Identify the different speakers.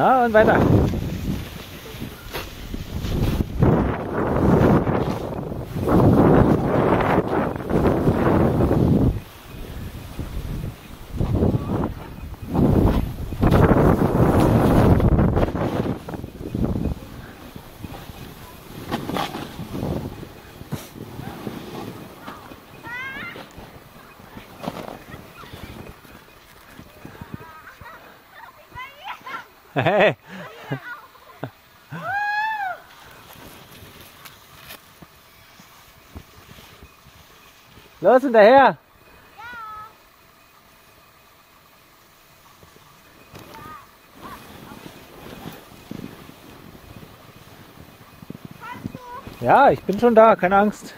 Speaker 1: Na, und weiter. Hey. Los hinterher. Ja, ich bin schon da, keine Angst.